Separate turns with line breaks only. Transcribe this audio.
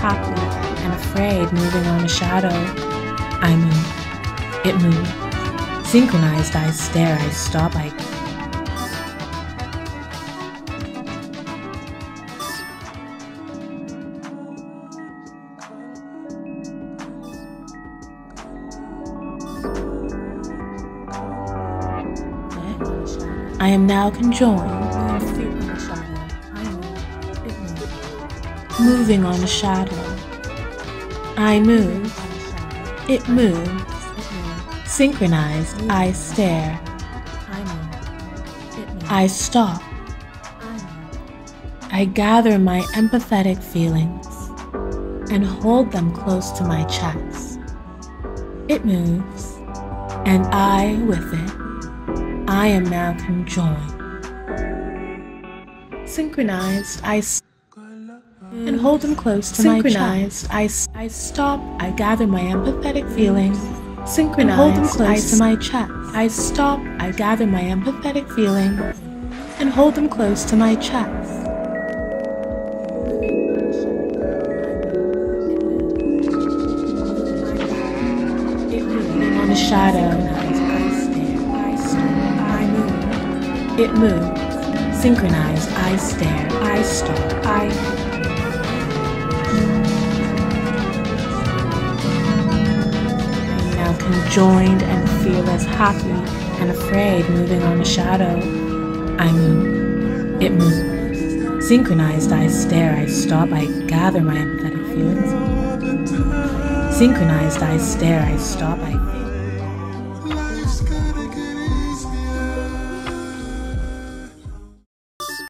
happy and afraid, moving on a shadow. I move. It moves. Synchronized, I stare, I stop, I I am now conjoined, moving on a shadow. I move, it moves, synchronized, I stare. I stop. I gather my empathetic feelings and hold them close to my chest. It moves, and I with it. I am now conjoined. Synchronized, I and hold them close to my chest. I, I stop, I gather my empathetic feelings. Synchronized, hold them close to my chest. I stop, I gather my empathetic feelings and hold them close to my chest. on a shadow. It moves. Synchronized. I stare. I stop. I. conjoined and feel as happy and afraid moving on a shadow. I move. It moves. Synchronized. I stare. I stop. I gather my empathetic feelings. Synchronized. I stare. I stop. I